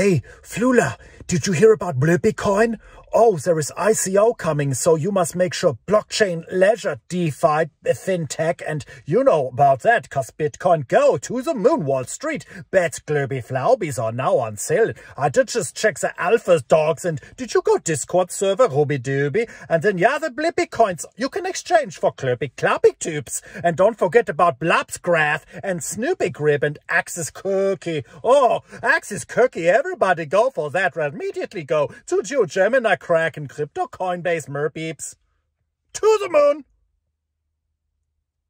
Hey, Flula, did you hear about Blurbicoin? Oh, there is ICO coming, so you must make sure blockchain, ledger, DeFi, fintech, and you know about that, cause Bitcoin go to the moon, Wall Street. Bet Glurby Flaubies are now on sale. I did just check the alpha dogs, and did you go Discord server, Ruby Dooby? And then, yeah, the Blippy coins you can exchange for Clippy Clappy tubes. And don't forget about Blabs Graph and Snoopy Grip and Axis Cookie. Oh, Axis Cookie, everybody go for that. Immediately go to GeoGemini Crack and Crypto Coinbase Merpeeps. To the moon!